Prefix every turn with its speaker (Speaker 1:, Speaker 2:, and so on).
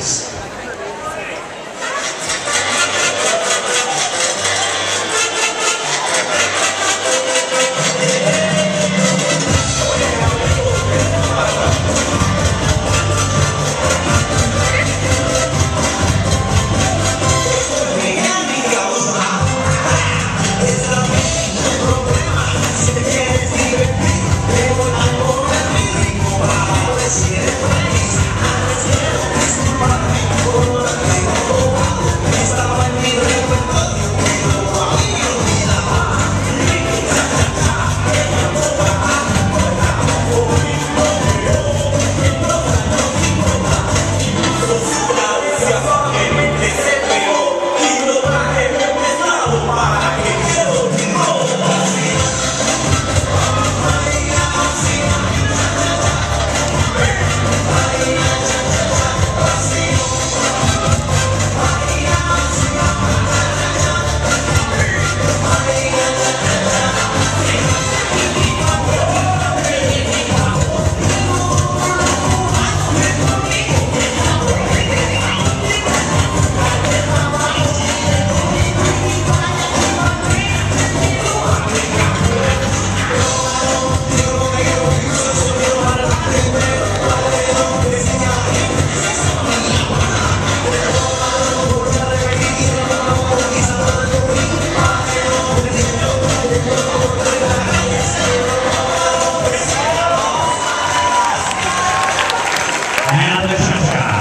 Speaker 1: is Alaska.